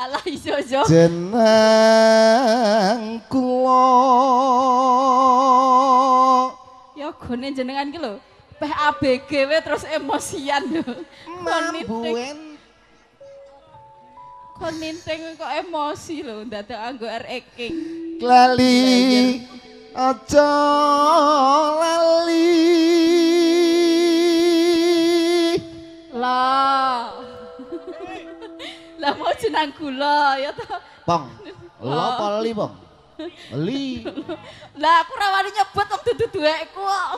Alah iso iso. jeneng kula Ya gone jenengan ki lho. Peh ABG we terus emosian lho. Mambuen kon ninting kok emosi lho ndadak anggo RE King. lali aja lali jenang gula ya toh. bong lo apa li bong li Lah aku rawani nyebut wong dudu duwekku kok.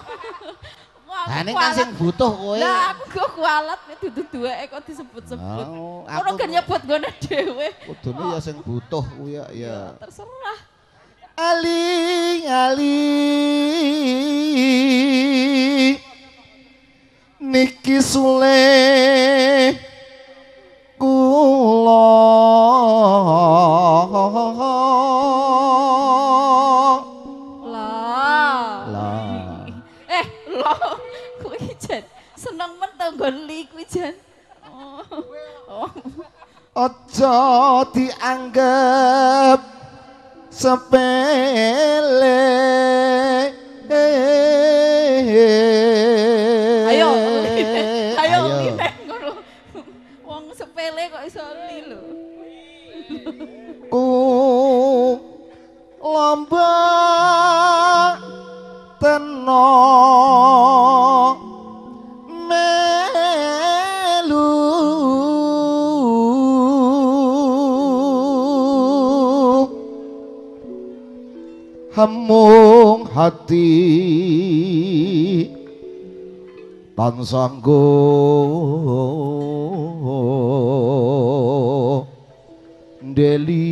Nah aku ini kan sing butuh kowe Lah aku kok kualat nek dudu duweke kok disebut-sebut. Oh, aku kan nyebut gone dhewe. kudune ya sing butuh kuwi ya ya Terserah. Ali Ali Niki Sule hamung hati tansah nggo Deli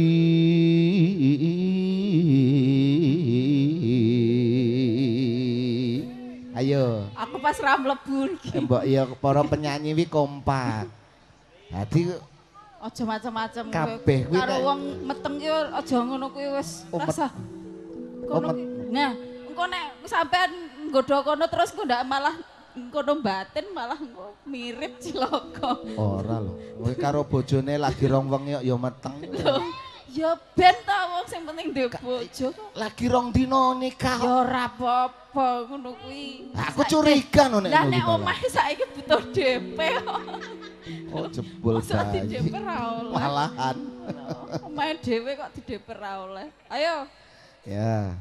Ayo Aku pas ra mlebu iki. eh, Mbok ya para penyanyi wi kompak Dadi Aja macam-macam. Kabeh kuwi Karo wong meteng ki aja ngono kuwi wis. Oh, Kono. Nah, engko nek sampean nggodho kono terus engko ndak malah kono batin malah engko mirip cilaka. ora lho kowe karo bojone lagi rong wengi ya meteng Ya ben ta wong sing penting duwe bojo. lagi rong dino nikah Ya ora apa-apa ngono kuwi. aku Saiki- curiga no nek Lah nek omahe saiki butuh DP. oh bayi ra oleh. malahan Omahe dhewe kok di DP ra oleh. Ayo. Ya.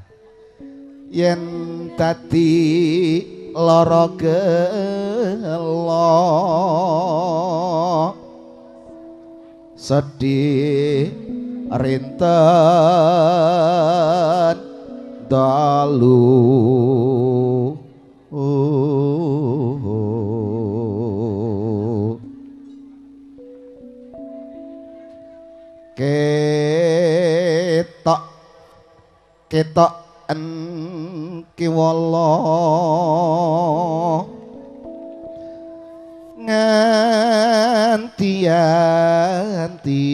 Yen dadi lara gelo sedih rinten dalu ketok ketok en kiwala. Nganti anti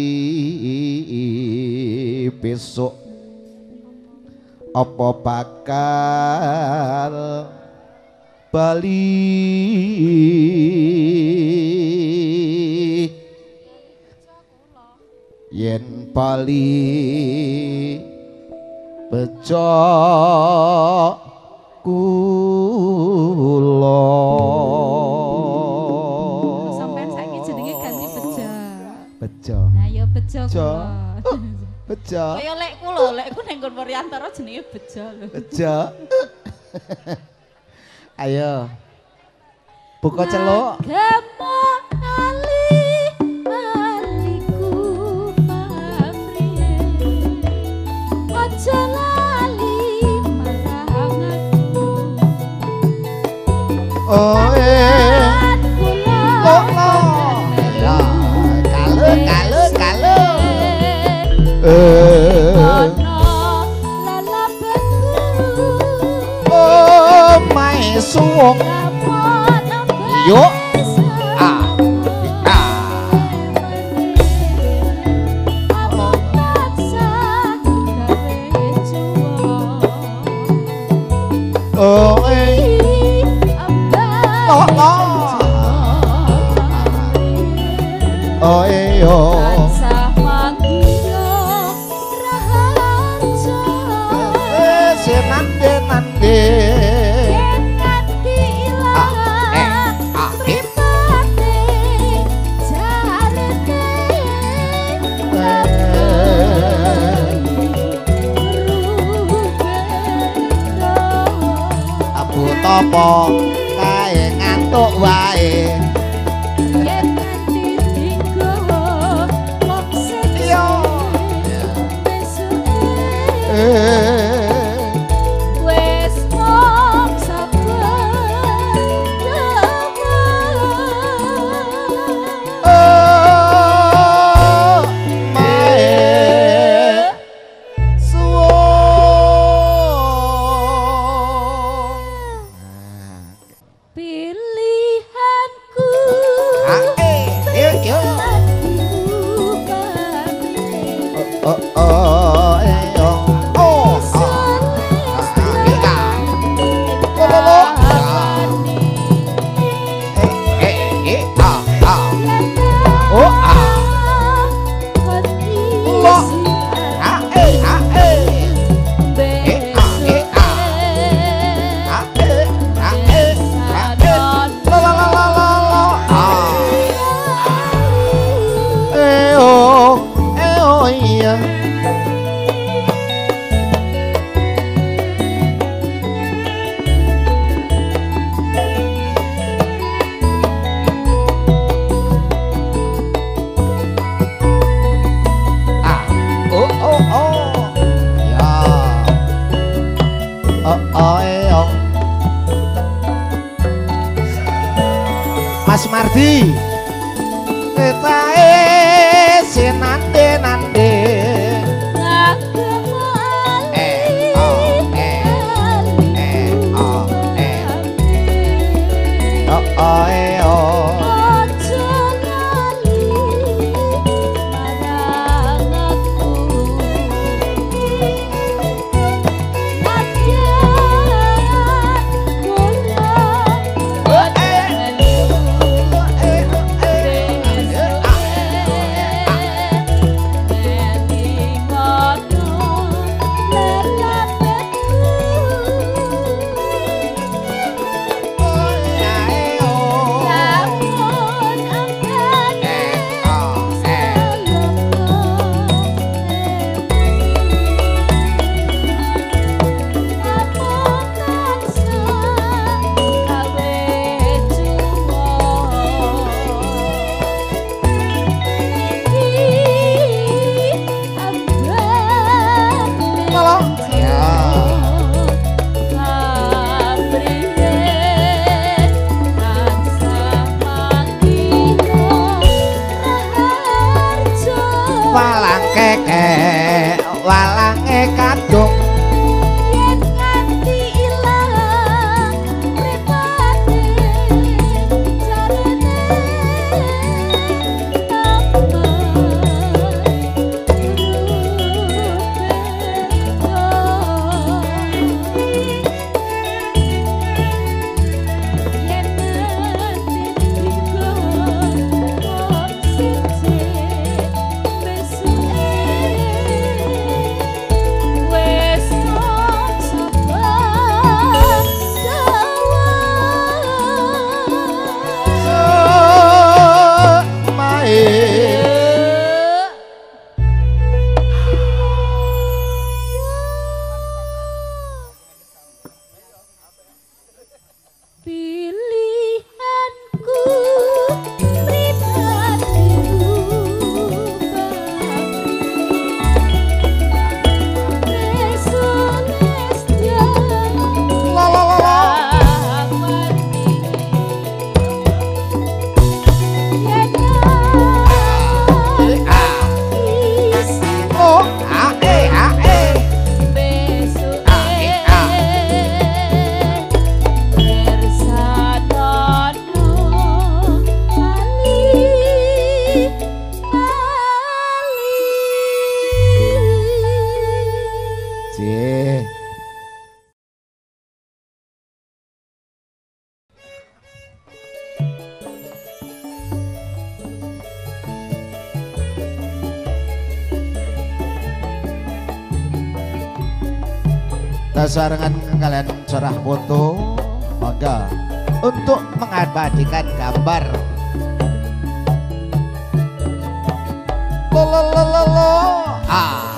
besok apa bakal bali? Yen bali bejo kula Sampeyan saiki jenenge ganti beja. bejo Nah ya Beja. kula. bejo Kaya lekku lho, lekku ning nggon Wuryantara jenenge beja lho. bejo ayo buka celuk Gemo ôi. Tốt lo rồi cả lớp cả lớp cả lớp. Ờ. Ơ mày xuống vô. apa? Kae ngantuk wae. de traer. sarangan kalian cerah foto. Mangga untuk mengabadikan gambar. Lo lo lo lo lo. Ah.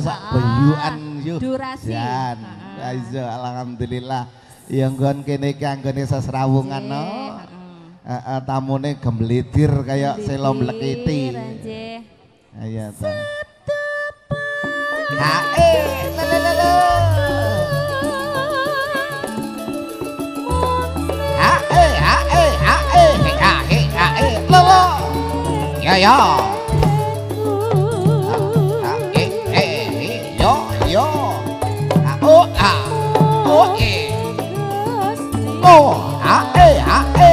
Sak ah, beyuan yo. Durasi. Jan. Aizo alhamdulillah. Ya nggon kene iki anggone sesrawungan no. Heeh, tamune gembledir kaya selo mlekiti. Ayo ta. Hae, lelelele. Hae, hae, hae, hae, hae, lelo. Ya ya. Oh, ah, eh, ah, eh.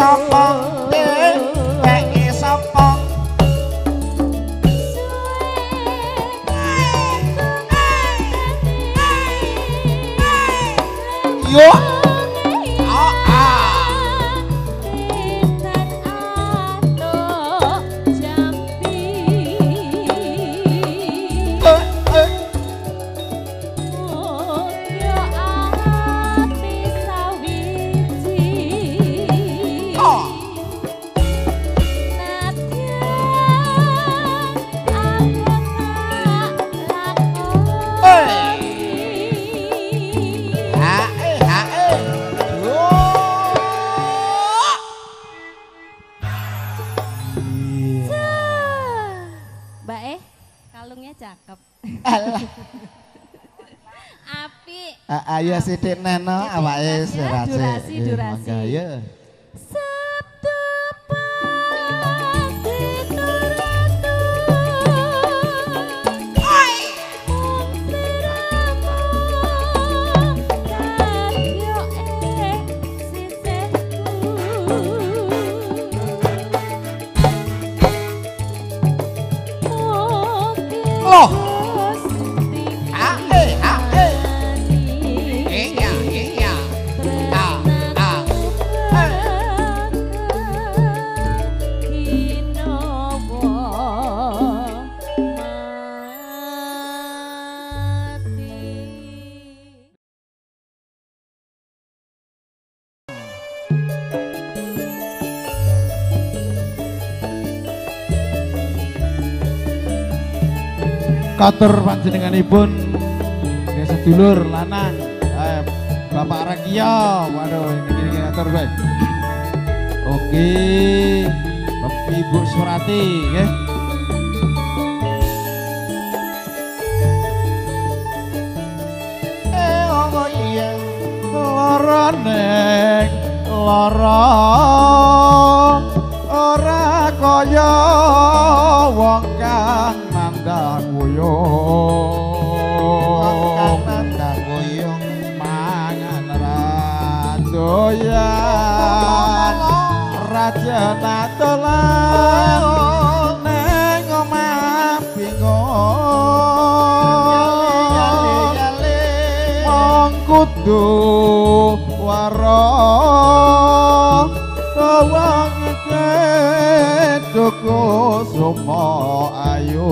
sapa. cakep. Alah. Api. Ayo sithik neno awake durasi eh, durasi. Ya. Durasi. Katur panjenenganipun nggih sedulur lanang eh, Bapak Rakia. Waduh ini gini katur baik. Oke. Bapak Ibu Surati nggih. Eh, oh iya. Lara neng lara ora kaya wong kang wuyung nandang boyong. mangan raja neng omah bingung mong kudu waro wong iki tuku sumo ayu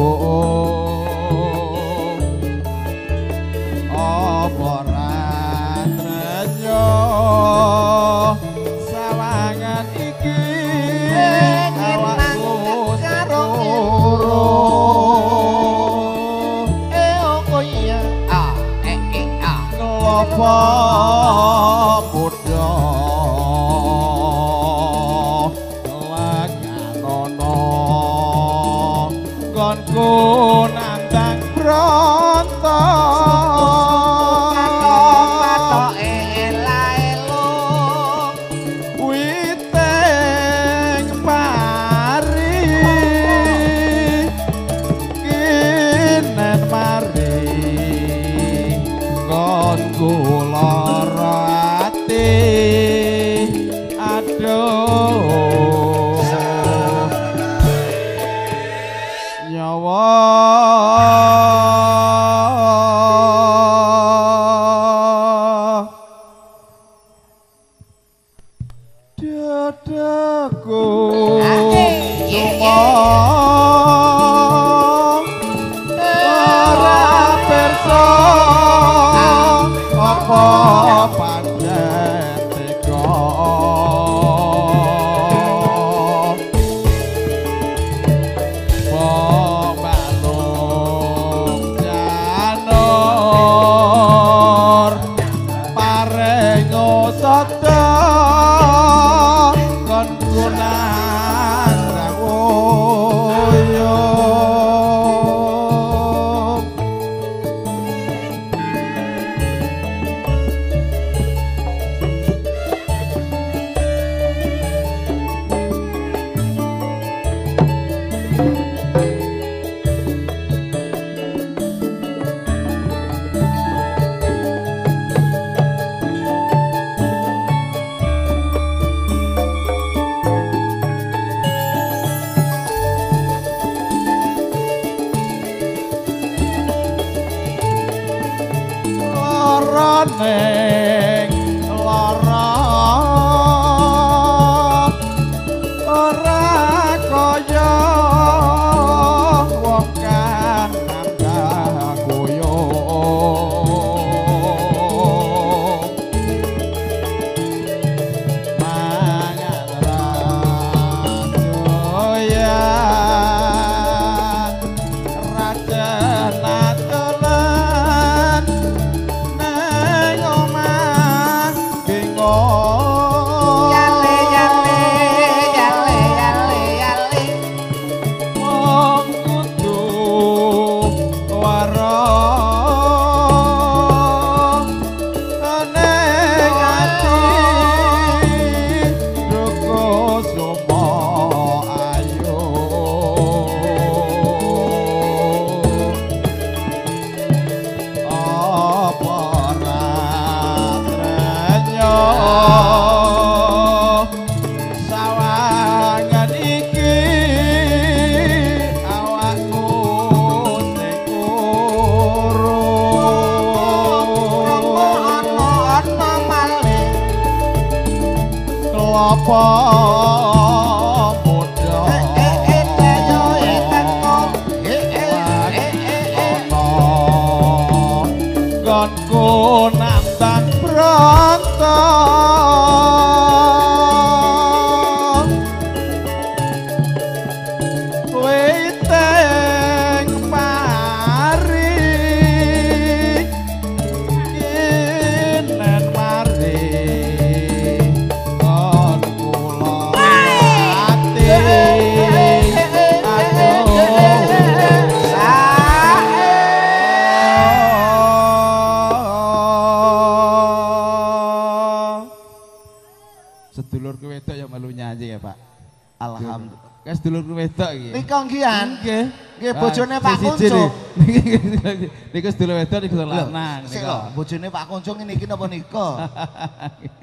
Alhamdulillah. Kayak sedulurku wedok iki. Nika ngian. Nggih. Nggih bojone Pak nih. Niku sedulur wedok niku sedulur Lho, lanang. sik lho, bojone Pak Kuncung ini iki napa nika?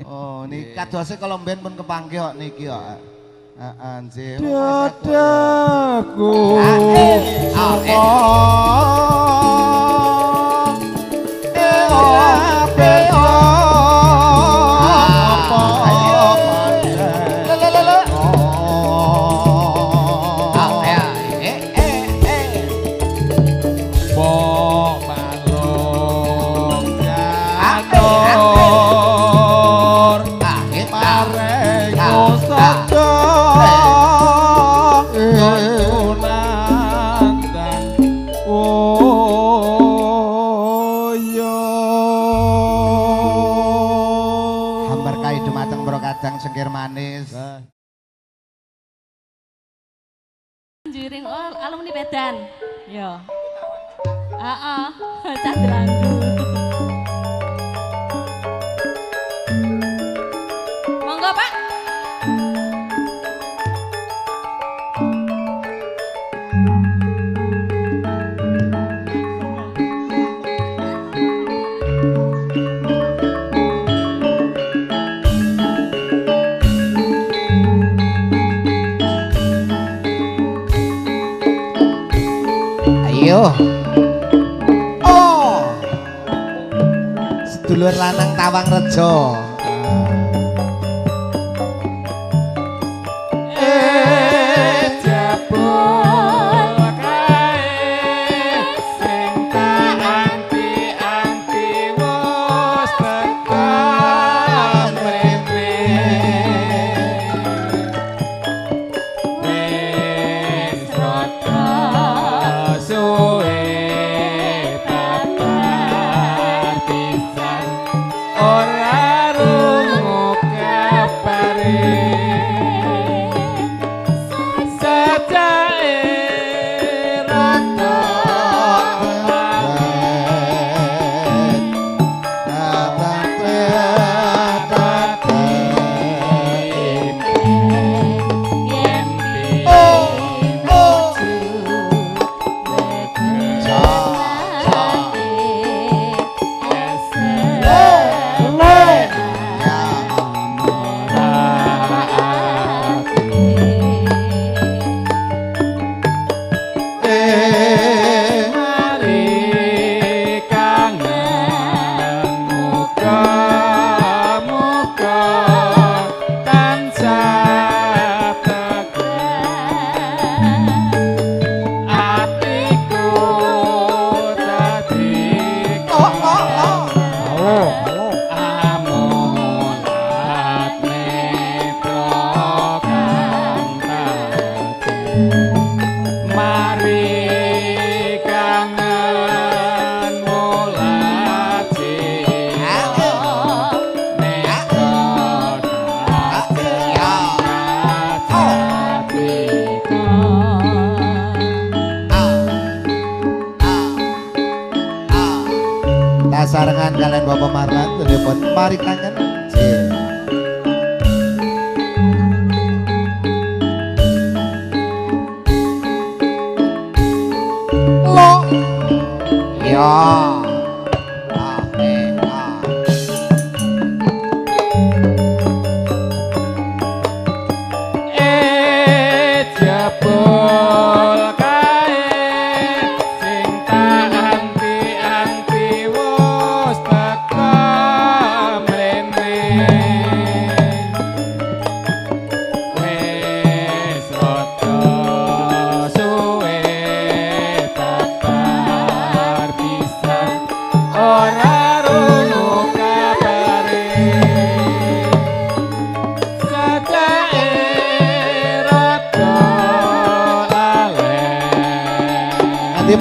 Oh, niki kadose kalau mben pun kepanggih kok niki kok. Heeh, nggih. Dadaku Ah, eh. Ayo. Oh. Sedulur lanang Tawang Rejo.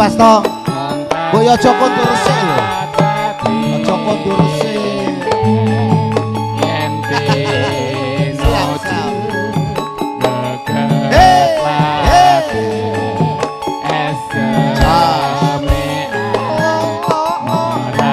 Nggih Mas To. Mbok yo aja kondur resik lho. Aja kondur resik. Siap, siap. Hey, Muka-muka